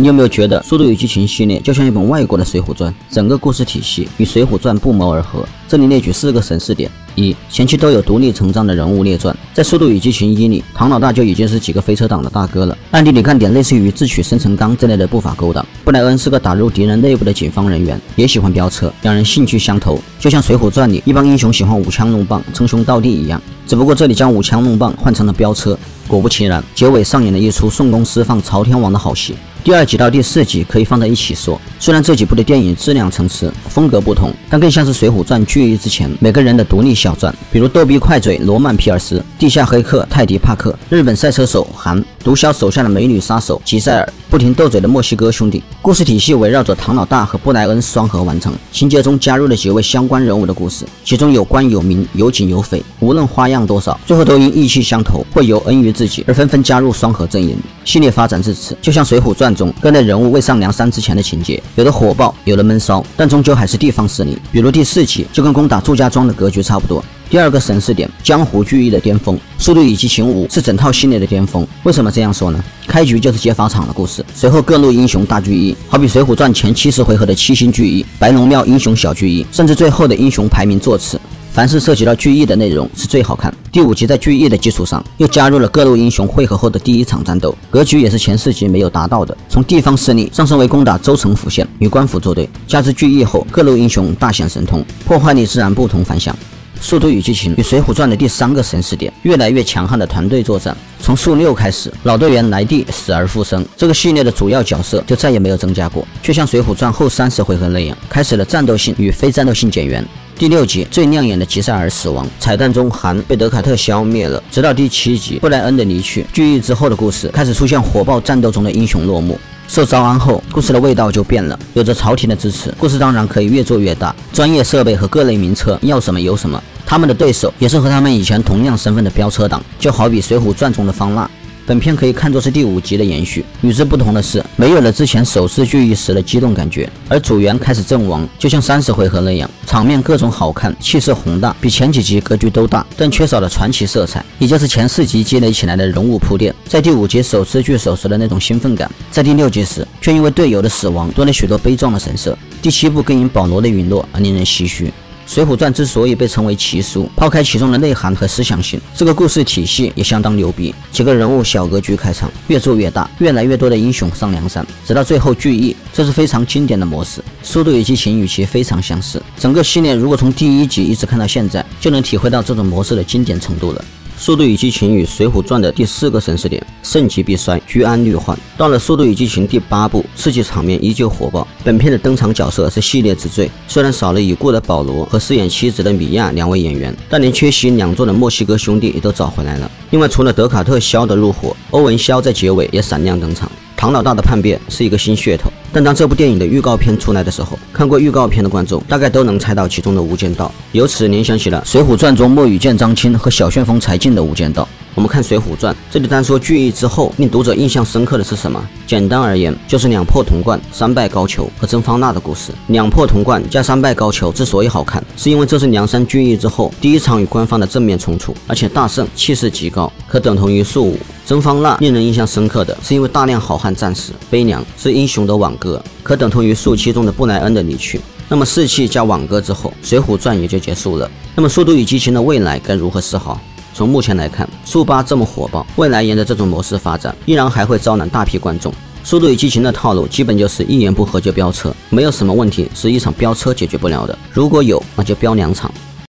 你有没有觉得《速度与激情》系列就像一本外国的《水浒传》，整个故事体系与《水浒传》不谋而合？这里列举四个神似点：一、前期都有独立成章的人物列传，在《速度与激情一》里，唐老大就已经是几个飞车党的大哥了，暗地里干点类似于智取生辰纲之类的不法勾当。布莱恩是个打入敌人内部的警方人员，也喜欢飙车，两人兴趣相投，就像《水浒传》里一帮英雄喜欢舞枪弄棒、称兄道弟一样，只不过这里将舞枪弄棒换成了飙车。果不其然，结尾上演了一出宋公释放朝天王的好戏。第二集到第四集可以放在一起说，虽然这几部的电影质量层次，风格不同，但更像是《水浒传》剧一之前每个人的独立小传。比如逗比快嘴罗曼皮尔斯、地下黑客泰迪帕克、日本赛车手韩、毒枭手下的美女杀手吉塞尔、不停斗嘴的墨西哥兄弟。故事体系围绕着唐老大和布莱恩双核完成，情节中加入了几位相关人物的故事，其中有官有民，有警有匪，无论花样多少，最后都因意气相投，会有恩于自己而纷纷加入双核阵营。系列发展至此，就像《水浒传》中各类人物未上梁山之前的情节，有的火爆，有的闷骚，但终究还是地方势力。比如第四集就跟攻打祝家庄的格局差不多。第二个神似点，江湖聚义的巅峰，《速度与激情五》是整套系列的巅峰。为什么这样说呢？开局就是劫法场的故事，随后各路英雄大聚义，好比《水浒传》前七十回合的七星聚义、白龙庙英雄小聚义，甚至最后的英雄排名座次。凡是涉及到聚义的内容是最好看。第五集在聚义的基础上，又加入了各路英雄汇合后的第一场战斗，格局也是前四集没有达到的。从地方势力上升为攻打州城府县，与官府作对，加之聚义后各路英雄大显神通，破坏力自然不同凡响。《速度与激情》与《水浒传》的第三个神似点，越来越强悍的团队作战。从速六开始，老队员莱蒂死而复生，这个系列的主要角色就再也没有增加过，却像《水浒传》后三十回合那样，开始了战斗性与非战斗性减员。第六集最亮眼的吉塞尔死亡，彩蛋中韩被德卡特消灭了。直到第七集布莱恩的离去，聚义之后的故事开始出现火爆战斗中的英雄落幕。受招安后，故事的味道就变了。有着朝廷的支持，故事当然可以越做越大。专业设备和各类名车要什么有什么。他们的对手也是和他们以前同样身份的飙车党，就好比《水浒传》中的方腊。本片可以看作是第五集的延续。与之不同的是，没有了之前首次聚义时的激动感觉，而组员开始阵亡，就像三十回合那样，场面各种好看，气势宏大，比前几集格局都大，但缺少了传奇色彩，也就是前四集积累起来的人物铺垫，在第五集首次聚首时的那种兴奋感，在第六集时却因为队友的死亡多了许多悲壮的神色。第七部更因保罗的陨落而令人唏嘘。《水浒传》之所以被称为奇书，抛开其中的内涵和思想性，这个故事体系也相当牛逼。几个人物小格局开场，越做越大，越来越多的英雄上梁山，直到最后聚义，这是非常经典的模式。《速度与激情》与其非常相似，整个系列如果从第一集一直看到现在，就能体会到这种模式的经典程度了。《速度与激情》与《水浒传》的第四个神似点，盛极必衰，居安虑患。到了《速度与激情》第八部，刺激场面依旧火爆。本片的登场角色是系列之最，虽然少了已故的保罗和饰演妻子的米娅两位演员，但连缺席两座的墨西哥兄弟也都找回来了。另外，除了德卡特肖的怒火，欧文肖在结尾也闪亮登场。唐老大的叛变是一个新噱头，但当这部电影的预告片出来的时候，看过预告片的观众大概都能猜到其中的无间道，由此联想起了《水浒传》中莫雨见张青和小旋风柴进的无间道。我们看《水浒传》，这里单说聚义之后令读者印象深刻的是什么？简单而言，就是两破铜罐、三败高俅和甄方腊的故事。两破铜罐加三败高俅之所以好看，是因为这是梁山聚义之后第一场与官方的正面冲突，而且大胜，气势极高，可等同于数五。曾方腊令人印象深刻的是因为大量好汉战死，悲凉是英雄的挽歌，可等同于速七中的布莱恩的离去。那么士气加挽歌之后，《水浒传》也就结束了。那么《速度与激情》的未来该如何是好？从目前来看，速八这么火爆，未来沿着这种模式发展，依然还会招揽大批观众。速度与激情的套路基本就是一言不合就飙车，没有什么问题是一场飙车解决不了的。如果有，那就飙两场。